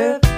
perfect.